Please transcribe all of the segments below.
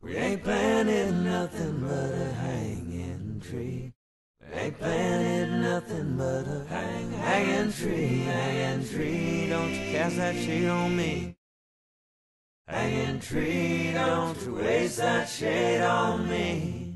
We ain't planting nothing but a hanging tree. Ain't nothing but a hang, hanging tree, hanging tree. Don't you cast that shade on me. Hanging tree, don't you waste that shade on me.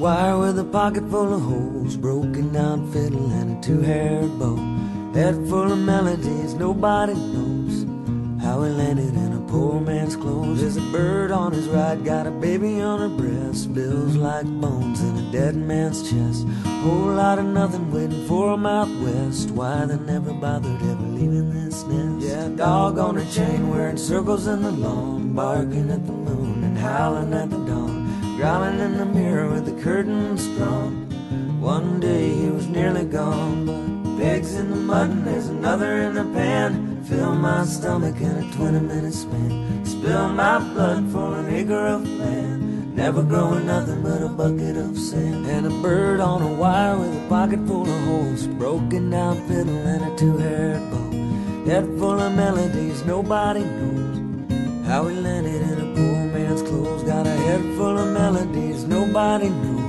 Wire with a pocket full of holes, broken down fiddle and a two-haired bow. Head full of melodies, nobody knows how he landed in a poor man's clothes. There's a bird on his right, got a baby on her breast, bills like bones in a dead man's chest. Whole lot of nothing waiting for 'em out west. Why they never bothered ever leaving this nest? Yeah, dog on a chain, wearing circles in the lawn, barking at the moon and howling at the dawn. Growling in the mirror with the curtains drawn. One day he was nearly gone, but pigs in the mud and there's another in the pan. Fill my stomach in a 20 minute span. Spill my blood for an acre of land. Never growing nothing but a bucket of sand. And a bird on a wire with a pocket full of holes. Broken down fiddle and a two haired bow. Head full of melodies nobody knows. How he landed in a poor clothes. Got a head full of melodies nobody knows.